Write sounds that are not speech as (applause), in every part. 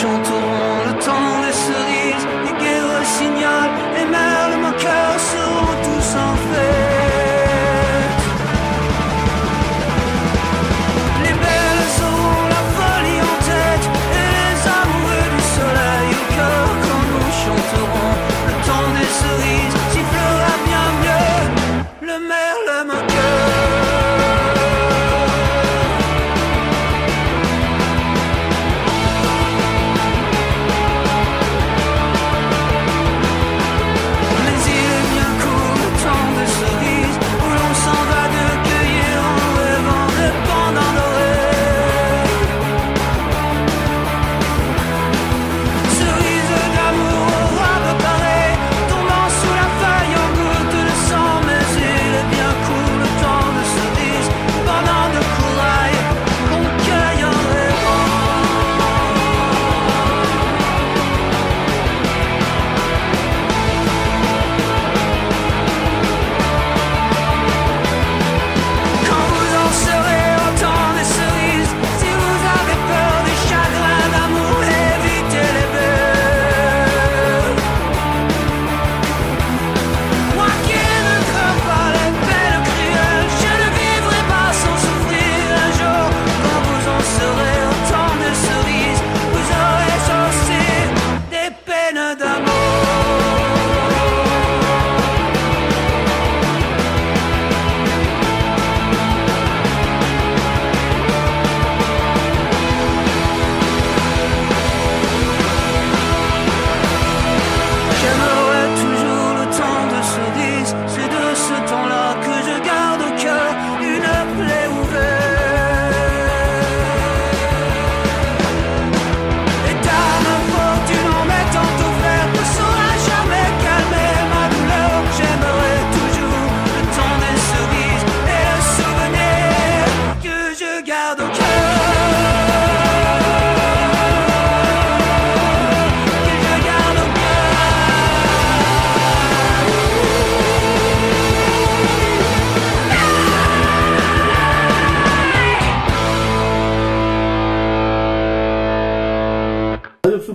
chanterons le temps des cerises, les guerres signal,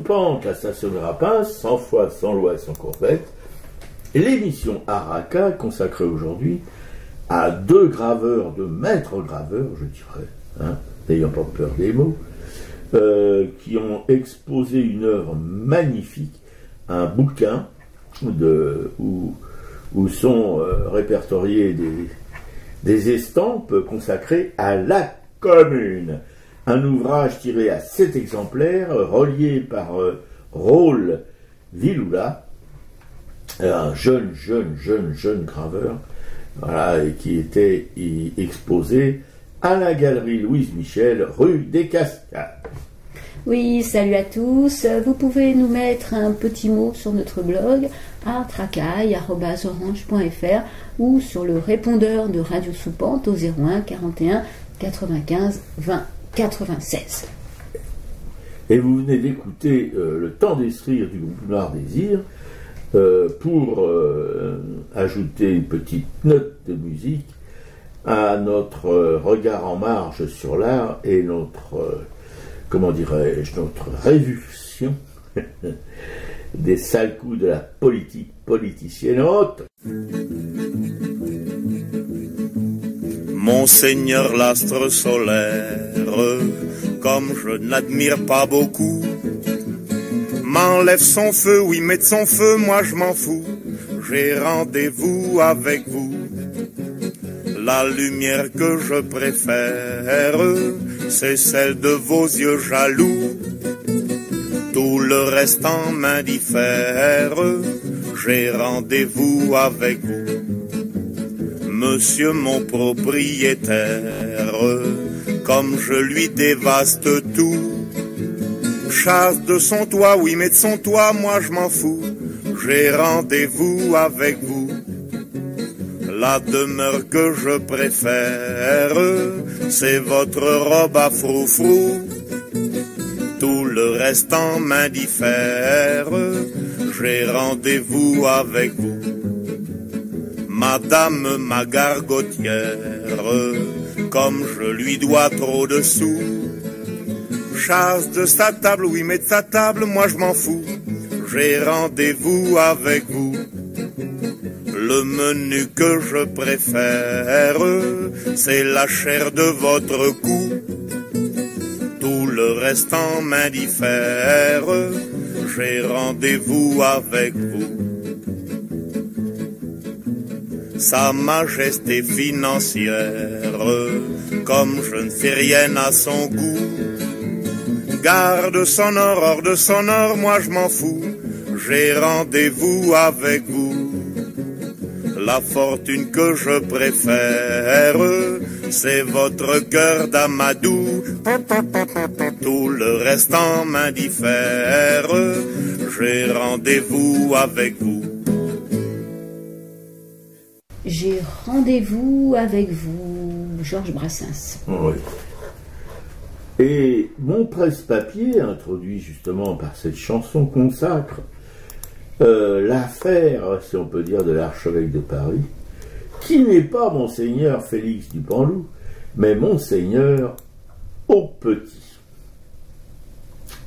Soupante, la station de Rapin, sans foi, sans loi, sans courbette. Et l'émission Araka, consacrée aujourd'hui à deux graveurs, de maîtres graveurs, je dirais, hein, n'ayant pas peur des mots, euh, qui ont exposé une œuvre magnifique, un bouquin où, sont euh, répertoriées des, des estampes consacrées à la commune. Un ouvrage tiré à sept exemplaires, relié par euh, Raoul un jeune, jeune, jeune, jeune graveur, qui était exposé à la galerie Louise Michel, rue des Cascades. Oui, salut à tous. Vous pouvez nous mettre un petit mot sur notre blog à tracaille.orange.fr ou sur le répondeur de Radio Soupante au 01 41 95 20 96. Et vous venez d'écouter euh, Le temps d'estrir du groupe Noir Désir pour euh, ajouter une petite note de musique à notre euh, regard en marge sur l'art et notre, comment dirais-je, notre révulsion (laughs) des sales coups de la politique politicienne haute. Monseigneur l'astre solaire, comme je n'admire pas beaucoup, m'enlève son feu, oui, met son feu, moi je m'en fous. J'ai rendez-vous avec vous. La lumière que je préfère, c'est celle de vos yeux jaloux. Tout le reste en m'indiffère, j'ai rendez-vous avec vous. Monsieur mon propriétaire, comme je lui dévaste tout. Chasse de son toit, oui, mais de son toit, moi je m'en fous. J'ai rendez-vous avec vous. La demeure que je préfère, c'est votre robe à froufrou. Tout le reste en m'indiffère, j'ai rendez-vous avec vous. Madame ma gargotière, comme je lui dois trop de sous, Chasse de sa table, oui, mais de sa table, moi je m'en fous. J'ai rendez-vous avec vous. Le menu que je préfère, c'est la chair de votre cou. Tout le reste en m'indiffère, j'ai rendez-vous avec vous. Sa majesté financière, comme je ne fais rien à son goût, garde son or, hors de son or, moi je m'en fous, j'ai rendez-vous avec vous. La fortune que je préfère, c'est votre cœur d'amadou. Tout le reste en m'indiffère, j'ai rendez-vous avec vous. J'ai rendez-vous avec vous, Georges Brassens. Oui. Et mon presse-papier, introduit justement par cette chanson, consacre euh, l'affaire, si on peut dire, de l'archevêque de Paris, qui n'est pas monseigneur Félix Dupanloup, mais monseigneur au petit.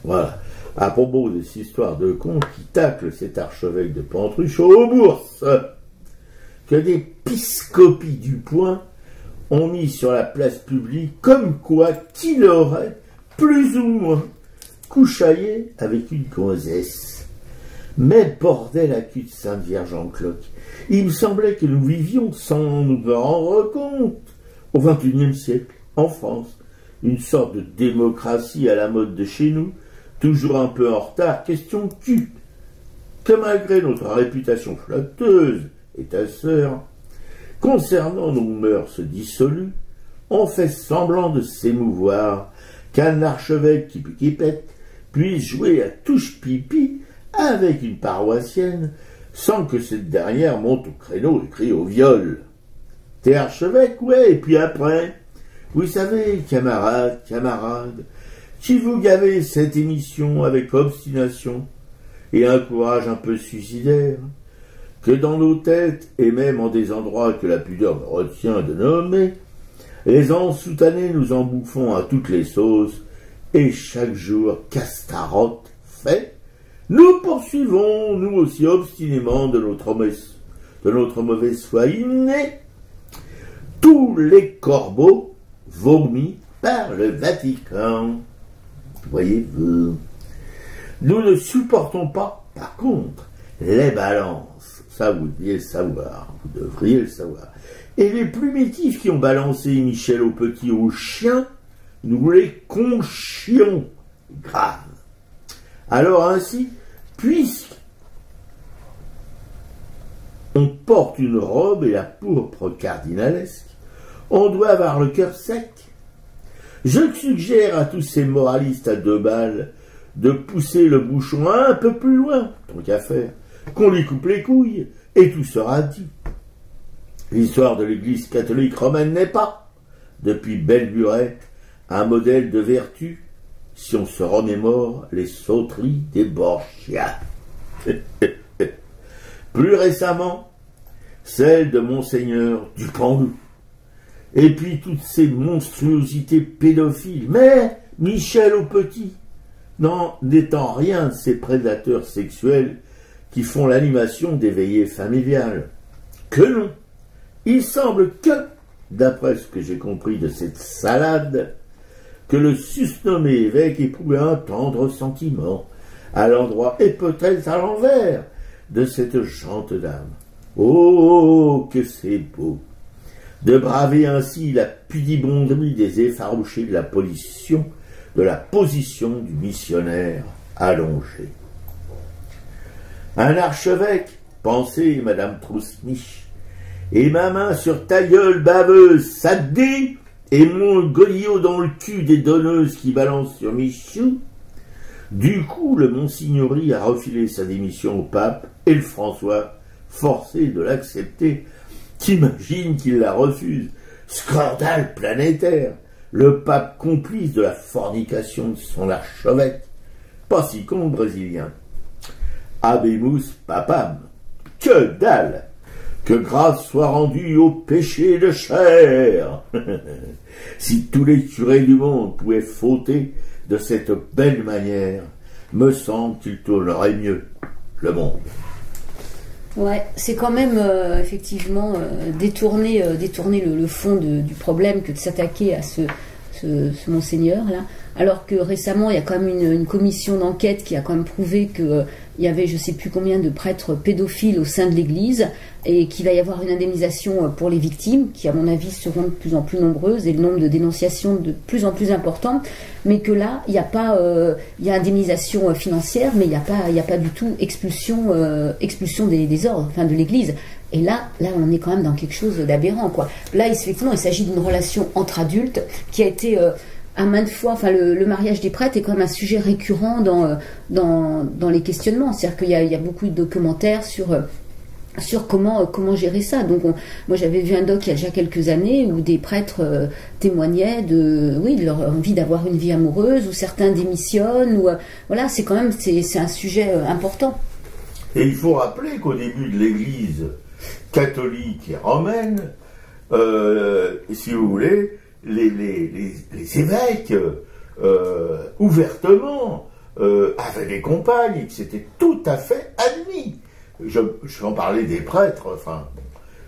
Voilà. À propos de cette histoire de con qui tacle cet archevêque de Pantruche aux bourses, que des piscopies du point ont mis sur la place publique comme quoi qu'il aurait, plus ou moins, couchaillé avec une gonzesse. Mais bordel à de Sainte Vierge en cloque. Il me semblait que nous vivions sans nous en rendre compte au XXIe siècle, en France, une sorte de démocratie à la mode de chez nous, toujours un peu en retard, question cul. Que malgré notre réputation flatteuse et ta sœur, concernant nos mœurs dissolues, on fait semblant de s'émouvoir qu'un archevêque qui, qui puisse jouer à touche pipi avec une paroissienne sans que cette dernière monte au créneau et crie au viol. T'es archevêque, ouais, et puis après, vous savez, camarades, camarades, si vous gavez cette émission avec obstination et un courage un peu suicidaire, que dans nos têtes, et même en des endroits que la pudeur retient de nommer, les ans soutanés nous en bouffons à toutes les sauces, et chaque jour castarotte fait, nous poursuivons, nous aussi obstinément, de notre, de notre mauvaise foi innée, tous les corbeaux vomis par le Vatican. Voyez-vous, nous ne supportons pas, par contre, les balances. Ça, vous deviez le savoir. Vous devriez le savoir. Et les plumitifs qui ont balancé Michel au petit au chien, nous les conchions. Grave. Alors ainsi, puisque on porte une robe et la pourpre cardinalesque, on doit avoir le cœur sec. Je suggère à tous ces moralistes à deux balles de pousser le bouchon un peu plus loin, tant qu'à faire, qu'on lui coupe les couilles, et tout sera dit. L'histoire de l'Église catholique romaine n'est pas, depuis belle burette, un modèle de vertu, si on se remémore les sauteries des Borgia. (laughs) Plus récemment, celle de Monseigneur Dupendou. Et puis toutes ces monstruosités pédophiles. Mais Michel au petit, non, n'étant rien de ces prédateurs sexuels qui font l'animation des veillées familiales. Que non. Il semble que, d'après ce que j'ai compris de cette salade, que le susnommé évêque éprouvait un tendre sentiment à l'endroit et peut-être à l'envers de cette chante dame. Oh, que c'est beau de braver ainsi la pudibonderie des effarouchés de la de la position du missionnaire allongé. Un archevêque, pensait Madame Trousnich, et ma main sur ta gueule baveuse, ça et mon goliot dans le cul des donneuses qui balancent sur Michou, du coup, le Monsignori a refilé sa démission au pape et le François, forcé de l'accepter, t'imagines qu'il la refuse? Scandale planétaire. Le pape complice de la fornication de son archevêque. Pas si con, brésilien. Abemus papam. Que dalle Que grâce soit rendue au péché de chair (laughs) Si tous les curés du monde pouvaient fauter de cette belle manière, me semble qu'il tournerait mieux le monde. Ouais, c'est quand même euh, effectivement euh, détourner, euh, détourner le, fond du problème que de s'attaquer à ce, monseigneur là. Alors que récemment, il y a quand même une, commission d'enquête qui a quand même prouvé que il y avait je sais plus combien de prêtres pédophiles au sein de l'Église et qu'il va y avoir une indemnisation euh, pour les victimes qui à mon avis seront de plus en plus nombreuses et le nombre de dénonciations de plus en plus important. Mais que là il n'y a pas euh, il y a indemnisation euh, financière mais il n'y a pas n'y a pas du tout expulsion des, ordres enfin de l'église. Et là là on est quand même dans quelque chose d'aberrant quoi. Là effectivement il s'agit d'une relation entre adultes qui a été à maintes fois, enfin le, mariage des prêtres est quand même un sujet récurrent dans, euh, dans, les questionnements. C'est-à-dire qu'il y a, beaucoup de documentaires sur, euh, sur comment, euh, comment gérer ça. Donc, on- moi, j'avais vu un doc il y a déjà quelques années où des prêtres témoignaient de, oui, leur envie d'avoir une vie amoureuse, où certains démissionnent. Voilà, c'est quand même c'est, un sujet important. Et il faut rappeler qu'au début de l'Église catholique et romaine, si vous voulez, les, évêques, euh, ouvertement, euh, avaient des compagnes c'était tout à fait admis. Je, je vais en parler des prêtres, enfin,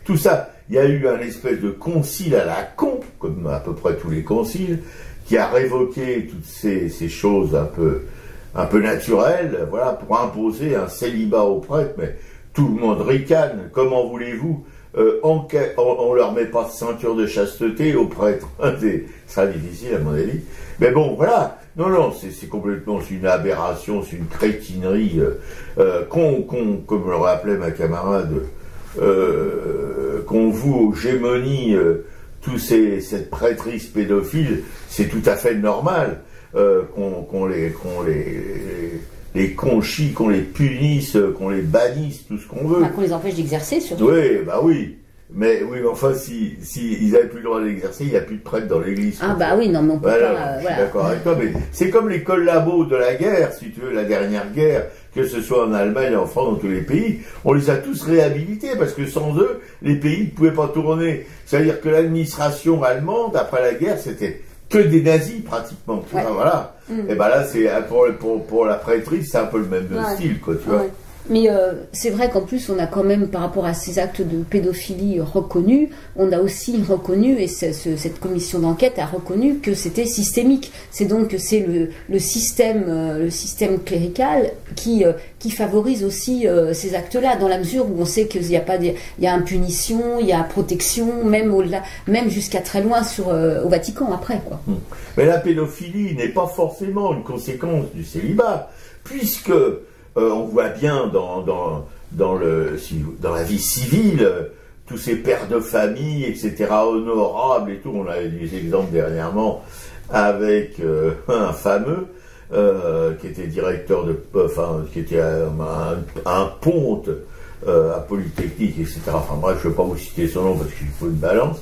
tout ça. Il y a eu un espèce de concile à la con, comme à peu près tous les conciles, qui a révoqué toutes ces, ces choses un peu, un peu naturelles, voilà, pour imposer un célibat aux prêtres, mais tout le monde ricane. Comment voulez-vous euh, on, on leur met pas de ceinture de chasteté aux prêtres. (laughs) C'est ça difficile à mon avis. Mais bon, voilà. Non, non, c'est complètement une aberration, c'est une crétinerie euh, euh, qu'on, qu'on- comme le rappelait ma camarade, euh, qu'on voue aux gémonies euh, tous ces, cette prêtrise pédophile, c'est tout à fait normal euh, qu'on, qu'on les, qu'on les, les conchit, qu'on les punisse, qu'on les bannisse, tout ce qu'on veut. Enfin, qu'on les empêche d'exercer surtout. Oui, bah oui. Mais oui, mais enfin, si, si ils n'avaient plus le droit d'exercer, il n'y a plus de prêtre dans l'église. Ah bah oui, non, mais on peut Voilà, pas. euh, je suis voilà. d'accord avec toi, mais c'est comme les collabos de la guerre, si tu veux, la dernière guerre, que ce soit en Allemagne, en France, dans tous les pays, on les a tous réhabilités, parce que sans eux, les pays ne pouvaient pas tourner. C'est-à-dire que l'administration allemande, après la guerre, c'était que des nazis, pratiquement, tu Ouais. vois, voilà. Mm. Et ben là, c'est, pour, pour, pour la prêtrise, c'est un peu le même Ouais. style, quoi, tu vois. Ouais. Mais euh, c'est vrai qu'en plus, on a quand même, par rapport à ces actes de pédophilie reconnus, on a aussi reconnu, et ce- ce- cette commission d'enquête a reconnu que c'était systémique. C'est donc c'est le, système, euh, le système clérical qui, euh, qui favorise aussi euh, ces actes-là, dans la mesure où on sait qu'il y a pas des, il y a impunition, il y a protection, même au-delà, même jusqu'à très loin sur euh, au Vatican après, quoi. Mais la pédophilie n'est pas forcément une conséquence du célibat, puisque euh, on voit bien dans, dans, dans, le, dans la vie civile, tous ces pères de famille, etc., honorables et tout, on a eu des exemples dernièrement avec euh, (laughs) un fameux euh, qui était directeur de, enfin, qui était un, un, ponte à Polytechnique, etc. Enfin bref, je ne vais pas vous citer son nom parce qu'il faut une balance.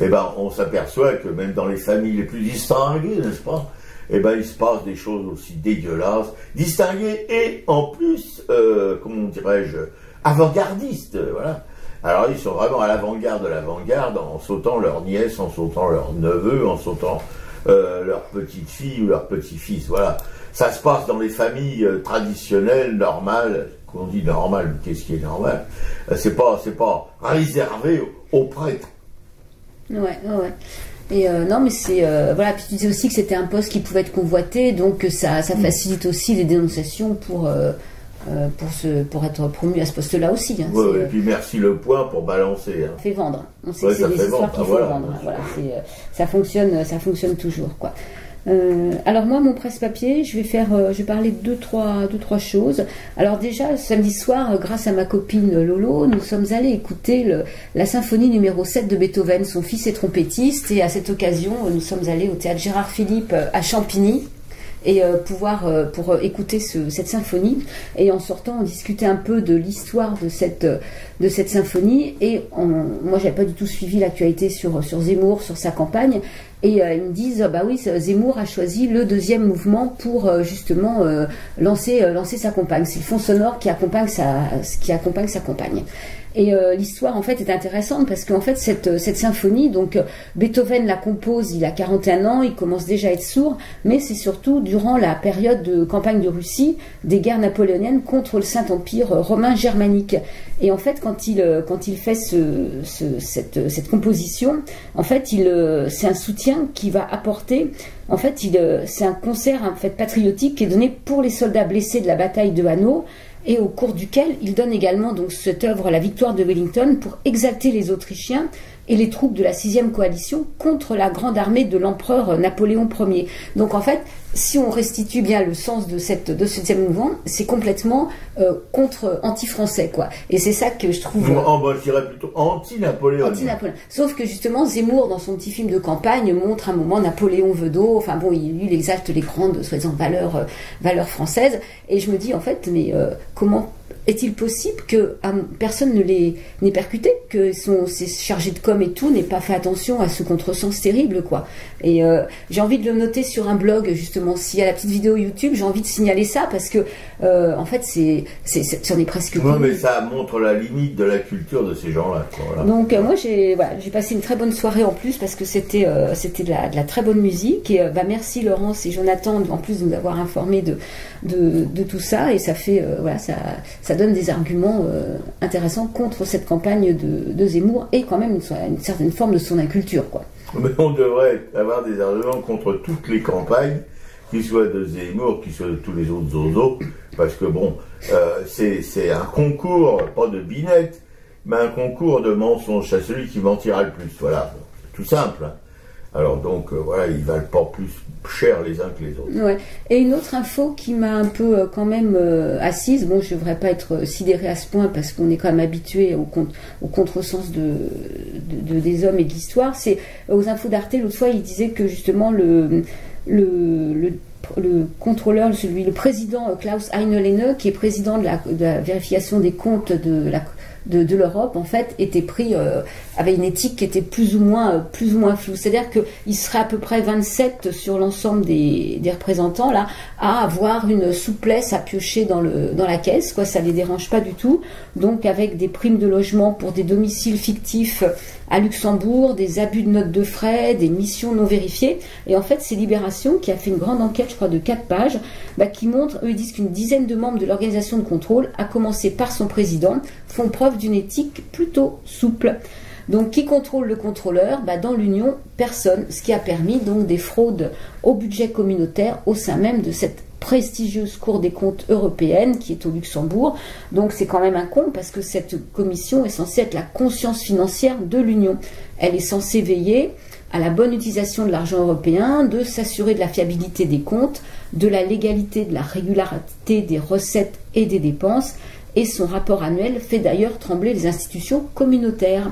Eh ben, on s'aperçoit que même dans les familles les plus distinguées, n'est-ce pas Eh ben, il se passe des choses aussi dégueulasses, distinguées et en plus, euh, comment dirais-je, avant-gardistes, voilà. Alors ils sont vraiment à l'avant-garde de l'avant-garde en sautant leur nièce, en sautant leur neveu, en sautant euh, leur petite fille ou leur petit-fils. Voilà. Ça se passe dans les familles euh, traditionnelles, normales. Qu'on dit normal, mais qu'est-ce qui est normal? C'est pas, pas réservé aux prêtres. Ouais, ouais. Et euh, non, mais c'est euh, voilà. Puis tu disais aussi que c'était un poste qui pouvait être convoité, donc euh, ça, ça facilite aussi les dénonciations pour euh, pour se pour être promu à ce poste-là aussi. Hein. Ouais, et puis merci le point pour balancer. hein. fait vendre. On sait Ouais, que c'est des histoires qu'il ah, faut vendre. sûr. Voilà, euh, ça fonctionne, ça fonctionne toujours, quoi. Euh, alors moi, mon presse-papier, je vais faire, euh, je vais parler de deux trois, deux trois choses. Alors déjà, samedi soir, euh, grâce à ma copine Lolo, nous sommes allés écouter la symphonie numéro 7 de Beethoven. Son fils est trompettiste et à cette occasion, nous sommes allés au théâtre Gérard Philippe à Champigny et pouvoir pour écouter ce- cette symphonie et en sortant on discutait un peu de l'histoire de cette symphonie et moi j'avais pas du tout suivi l'actualité sur sur Zemmour sur sa campagne et euh, ils me disent bah oui Zemmour a choisi le deuxième mouvement pour euh, justement euh, lancer lancer sa campagne c'est le fond sonore qui accompagne sa qui accompagne sa Et l'histoire en fait est intéressante parce qu'en fait cette, cette symphonie, donc Beethoven la compose, il a 41 ans, il commence déjà à être sourd, mais c'est surtout durant la période de campagne de Russie, des guerres napoléoniennes contre le Saint-Empire romain germanique. Et en fait, quand il, quand il fait ce, cette, cette composition, en fait, il, c'est un soutien qui va apporter en fait, c'est un concert en fait, patriotique qui est donné pour les soldats blessés de la bataille de Hanau et au cours duquel il donne également donc cette œuvre La victoire de Wellington pour exalter les Autrichiens et les troupes de la sixième coalition contre la grande armée de l'empereur Napoléon Ier. Donc en fait, si on restitue bien le sens de cette de ce mouvement, c'est complètement euh, contre anti-français quoi. Et c'est ça que je trouve. Euh, je dirais plutôt anti-Napoléon. Anti-Napoléon. Sauf que justement Zemmour dans son petit film de campagne montre un moment Napoléon veut d'eau. Enfin bon, il, il exalte les grandes soi-disant valeurs euh, valeurs françaises. Et je me dis en fait, mais comment est-il possible que personne ne les n'ait percuté, que son, ces chargés de com et tout n'aient pas fait attention à ce contresens terrible, quoi. Et j'ai envie de le noter sur un blog, justement. S'il y a la petite vidéo YouTube, j'ai envie de signaler ça parce que, euh, en fait, c'est, c'en est presque. Non, mais ça montre la limite de la culture de ces gens-là. Donc, euh, moi, j'ai, voilà, j'ai passé une très bonne soirée en plus parce que c'était, c'était de la, de la, très bonne musique. Et bah, merci Laurence et Jonathan, en plus de nous avoir informés de, de, de tout ça. Et ça fait, voilà, ça, ça donne des arguments euh, intéressants contre cette campagne de, Zemmour et quand même une, certaine forme de son inculture. Quoi. Mais on devrait avoir des arguments contre toutes les campagnes, qu'ils soient de Zemmour, qu'ils soient de tous les autres zozos, parce que bon, euh, c'est un concours, pas de binette, mais un concours de mensonges à celui qui mentira le plus. Voilà, tout simple. Hein. Alors donc euh, voilà, ils valent pas plus cher les uns que les autres. Ouais. Et une autre info qui m'a un peu euh, quand même assise, bon je ne devrais pas être sidéré à ce point parce qu'on est quand même habitué au, au contresens de, de, des hommes et de l'histoire, c'est aux infos d'Arte l'autre fois il disait que justement le, le, le le contrôleur, celui, le président Klaus Heinelene, qui est président de la, de la vérification des comptes de la, de, l'Europe, en fait, était pris, euh, avait une éthique qui était plus ou moins, euh, plus ou moins floue. C'est-à-dire qu'il serait à peu près 27 sur l'ensemble des, des, représentants, là, à avoir une souplesse à piocher dans, le, dans la caisse, quoi, ça les dérange pas du tout. Donc, avec des primes de logement pour des domiciles fictifs à Luxembourg, des abus de notes de frais, des missions non vérifiées. Et en fait, c'est Libération qui a fait une grande enquête, je crois, de 4 pages, bah, qui montre, eux, ils disent qu'une dizaine de membres de l'organisation de contrôle, à commencer par son président, font preuve d'une éthique plutôt souple. Donc, qui contrôle le contrôleur? Bah, Dans l'Union, personne. Ce qui a permis donc des fraudes au budget communautaire au sein même de cette prestigieuse Cour des comptes européenne qui est au Luxembourg. Donc c'est quand même un con parce que cette commission est censée être la conscience financière de l'Union. Elle est censée veiller à la bonne utilisation de l'argent européen, de s'assurer de la fiabilité des comptes, de la légalité, de la régularité des recettes et des dépenses, et son rapport annuel fait d'ailleurs trembler les institutions communautaires.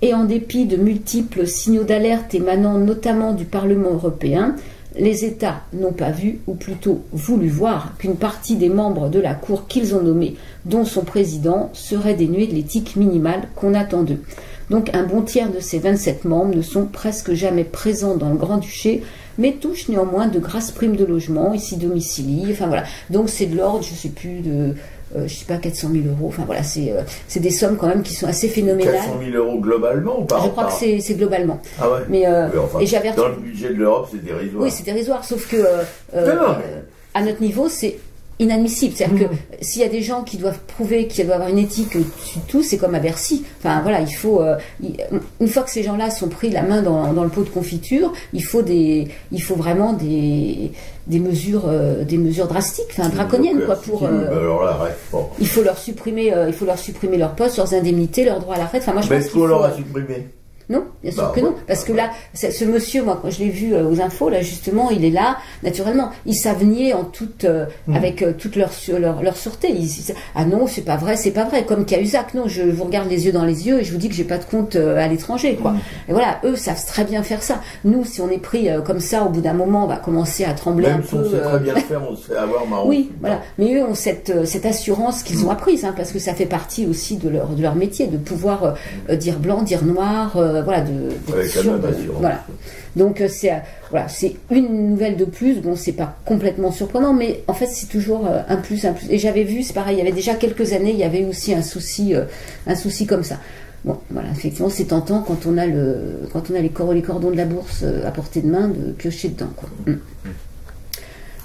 Et en dépit de multiples signaux d'alerte émanant notamment du Parlement européen, les États n'ont pas vu, ou plutôt voulu voir, qu'une partie des membres de la Cour qu'ils ont nommés, dont son président, serait dénuée de l'éthique minimale qu'on attend d'eux. Donc un bon tiers de ces 27 membres ne sont presque jamais présents dans le Grand-Duché, mais touchent néanmoins de grasses primes de logement, ici domiciliées, enfin voilà. Donc c'est de l'ordre, je ne sais plus, de je sais pas, 400 000 euros. Enfin voilà, euh, c'est des sommes quand même qui sont assez phénoménales. 400 000 euros globalement ou pas Je crois que c'est globalement. Ah ouais Mais, euh, et j'avais Dans le budget de l'Europe, c'est dérisoire. Oui, c'est dérisoire, sauf que à notre niveau, c'est inadmissible. C'est-à-dire que mmh. s'il y a des gens qui doivent prouver qu'ils doivent avoir une éthique dessus tout, c'est comme à Bercy. Enfin voilà, il faut une fois que ces gens-là sont pris la main dans, dans, le pot de confiture, il faut des, il faut vraiment des des mesures, euh, des mesures drastiques, enfin draconiennes quoi. Pour euh, il faut leur supprimer, euh, il faut leur supprimer leur poste, leurs indemnités, leurs droits à la retraite. Enfin moi je pense qu'il faut... leur a supprimé? Non, bien sûr bah, que non. Parce que là, ce monsieur, moi, quand je l'ai vu euh, aux infos, là, justement, il est là, naturellement. Ils savent nier en toute, euh, hmm. avec euh, toute leur, leur, leur sûreté. Ah non, c'est pas vrai, c'est pas vrai. Comme Cahuzac, non, je vous regarde les yeux dans les yeux et je vous dis que j'ai pas de compte à l'étranger, quoi. Hmm. Et voilà, eux savent très bien faire ça. Nous, si on est pris comme ça, au bout d'un moment, on va commencer à trembler Même un si on sait très bien (laughs) faire, on avoir marrant. Oui, voilà. Mais eux ont cette, cette assurance qu'ils ont hmm. apprise, hein, parce que ça fait partie aussi de leur, de leur métier, de pouvoir dire blanc, dire noir, voilà, de, Avec de- voilà. Donc euh, c'est euh, voilà, c'est une nouvelle de plus. Bon, c'est pas complètement surprenant, mais en fait c'est toujours euh, un plus, un plus. Et j'avais vu, c'est pareil, il y avait déjà quelques années, il y avait aussi un souci, un souci comme ça. Bon, voilà, effectivement, c'est tentant quand on a le, quand on a les, cor- les cordons de la bourse à portée de main de piocher dedans, quoi. Mm.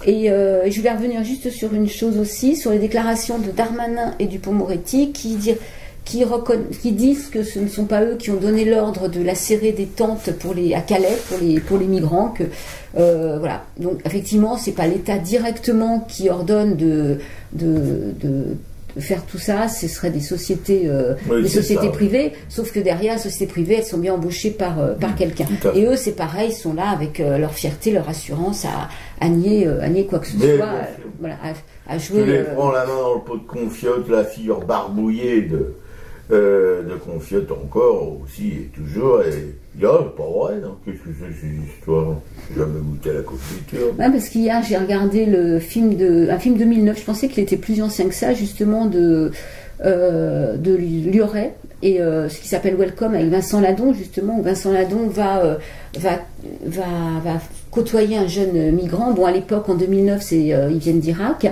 Et euh, et je voulais revenir juste sur une chose aussi, sur les déclarations de Darmanin et Dupont-Moretti qui, di- qui, disent que ce ne sont pas eux qui ont donné l'ordre de la serrer des tentes pour les, à Calais pour les, pour les migrants. Que, euh, voilà. Donc effectivement, c'est pas l'État directement qui ordonne de, de, de- de faire tout ça, ce seraient des sociétés, euh, Oui, des sociétés ça, ouais. privées, sauf que derrière, les sociétés privées, elles sont bien embauchées par, euh, par quelqu'un. Et eux, c'est pareil, ils sont là avec leur fierté, leur assurance à, à, nier, à nier quoi que ce Mais soit, voilà, à, à Tu jouer. les euh, prends la main dans le pot de confiote, la figure barbouillée de, euh, de confiote encore aussi et toujours. Et il Ah, c'est pas vrai, non? Qu'est-ce que c'est ces histoires? J'ai jamais goûté à la confiture. Ouais, parce qu'hier j'ai regardé le film de un film 2009. Je pensais qu'il était plus ancien que ça, justement de euh, de Lioré et euh, ce qui s'appelle Welcome avec Vincent Ladon justement où Vincent Ladon va euh, va va va côtoyer un jeune migrant. Bon à l'époque en 2009 c'est euh, ils viennent d'Irak.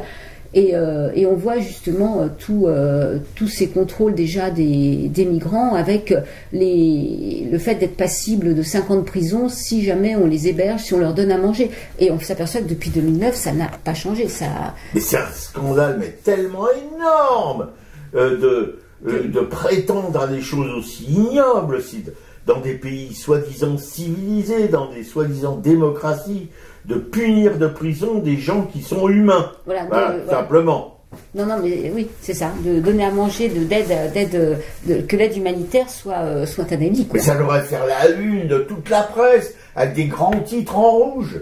Et, euh, et on voit justement euh, tout, euh, tous ces contrôles déjà des, des migrants avec les, le fait d'être passible de 5 ans de prison si jamais on les héberge, si on leur donne à manger. Et on s'aperçoit que depuis 2009, ça n'a pas changé. Ça, Mais c'est un scandale, mais tellement énorme euh, de, de prétendre à des choses aussi ignobles dans des pays soi-disant civilisés, dans des soi-disant démocraties, de punir de prison des gens qui sont humains. Voilà, Voilà, de- voilà. simplement. Non, non, mais oui, c'est ça, de donner à manger, de d'aide, d'aide, de- que l'aide humanitaire soit euh, soit. Mais ça devrait faire la une de toute la presse, avec des grands titres en rouge.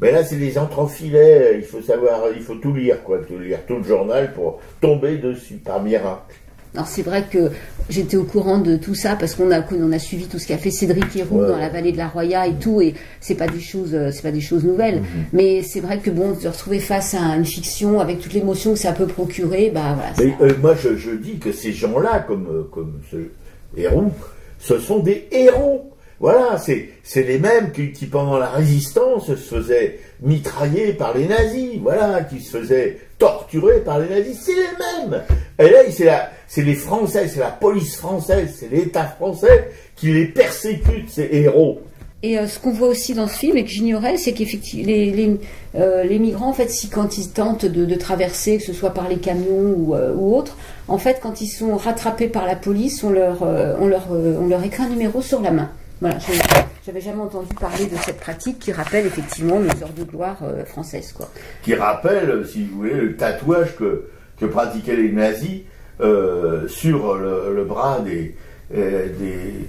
Mais là, c'est des entrefilets, il faut savoir, il faut tout lire, quoi, tout lire tout le journal pour tomber dessus, par miracle. Alors c'est vrai que j'étais au courant de tout ça parce qu'on a on a suivi tout ce qu'a fait Cédric Héroux Ouais. dans la vallée de la Roya et tout et c'est pas des choses euh, c'est pas des choses nouvelles Mhm. mais c'est vrai que bon de se retrouver face à une fiction avec toute l'émotion que ça peut procurer bah voilà Mais euh, moi, je, je dis que ces gens-là, comme, euh, comme ce héros, ce sont des héros. Voilà, c'est c'est les mêmes qui, qui, pendant la résistance, se faisaient mitrailler par les nazis. Voilà, qui se faisaient torturer par les nazis. C'est les mêmes. Et là, c'est les Français, c'est la police française, c'est l'État français qui les persécute, ces héros. Et euh, ce qu'on voit aussi dans ce film et que j'ignorais, c'est qu'effectivement, les, les, euh, migrants, en fait, si quand ils tentent de, traverser, que ce soit par les camions ou, euh, ou autres, en fait, quand ils sont rattrapés par la police, on leur, on leur, on leur écrit un numéro sur la main. Voilà, je- j'avais jamais entendu parler de cette pratique qui rappelle effectivement nos heures de gloire euh, françaises, quoi. qui rappelle, si vous voulez, le tatouage que, pratiquaient les nazis euh, sur le, bras des, euh, des,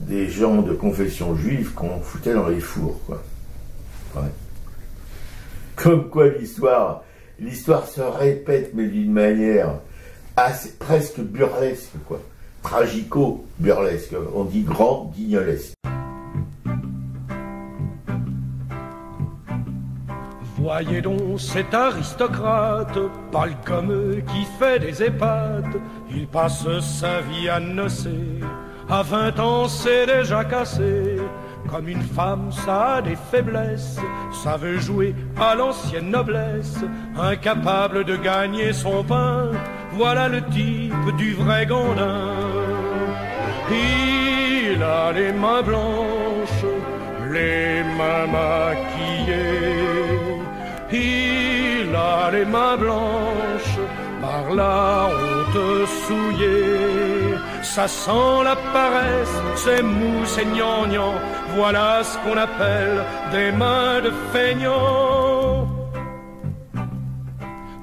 des gens de confession juive qu'on foutait dans les fours. Quoi. Comme quoi l'histoire, l'histoire se répète, mais d'une manière presque burlesque, quoi. Tragico-burlesque. On dit grand guignolesque. Voyez donc cet aristocrate, pâle comme eux, qui fait des épates. Il passe sa vie à nocer, à vingt ans c'est déjà cassé. Comme une femme, ça a des faiblesses, ça veut jouer à l'ancienne noblesse, incapable de gagner son pain. Voilà le type du vrai gandin. Il a les mains blanches, les mains maquillées. Il a les mains blanches par la honte souillée. Ça sent la paresse, c'est mou, c'est gnangnan. Voilà ce qu'on appelle des mains de feignant.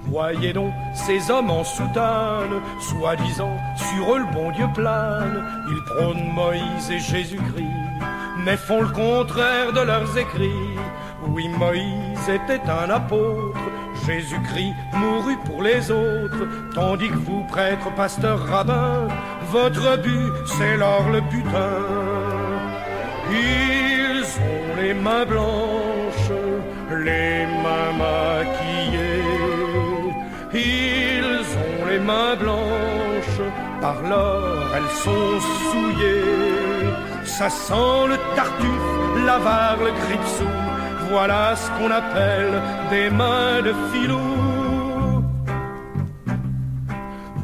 Voyez donc ces hommes en soutane, soi-disant sur eux le bon Dieu plane. Ils prônent Moïse et Jésus-Christ, mais font le contraire de leurs écrits. Oui, Moïse était un apôtre, Jésus-Christ mourut pour les autres, tandis que vous, prêtres, pasteurs, rabbins, votre but, c'est l'or le butin. Ils ont les mains blanches, les mains maquillées. Ils ont les mains blanches, par l'or elles sont souillées. Ça sent le tartuffe, l'avare, le gripsou. Voilà ce qu'on appelle des mains de filou.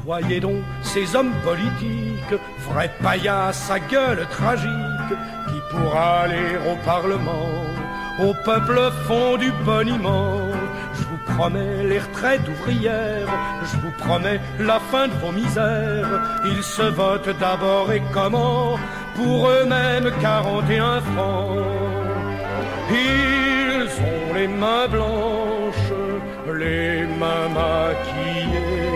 Voyez donc ces hommes politiques, vrais paillasses à gueule tragique, qui pour aller au Parlement, au peuple font du boniment. Je vous promets les retraites ouvrières, je vous promets la fin de vos misères. Ils se votent d'abord et comment? Pour eux-mêmes 41 francs. Les mains blanches, les mains maquillées.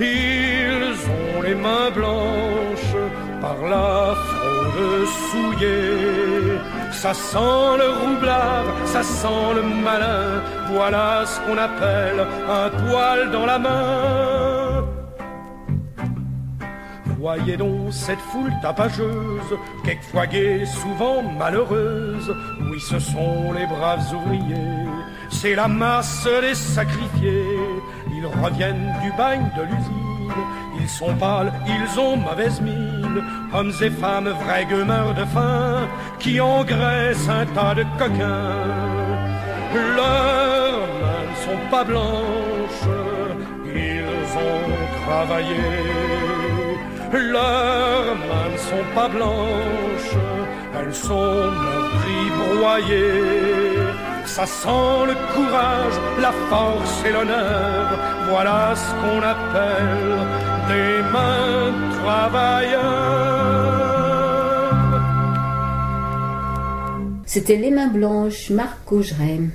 Ils ont les mains blanches par la fraude souillée. Ça sent le roublard, ça sent le malin. Voilà ce qu'on appelle un poil dans la main. Voyez donc cette foule tapageuse, quelquefois gaie, souvent malheureuse. Oui, ce sont les braves ouvriers, c'est la masse des sacrifiés. Ils reviennent du bagne de l'usine, ils sont pâles, ils ont mauvaise mine. Hommes et femmes, vrais gueumeurs de faim, qui engraissent un tas de coquins. Leurs mains ne sont pas blanches, ils ont travaillé. Leurs mains ne sont pas blanches, elles sont meurtries, broyées. Ça sent le courage, la force et l'honneur. Voilà ce qu'on appelle des mains travailleurs. C'était Les Mains Blanches, Marc Augerem.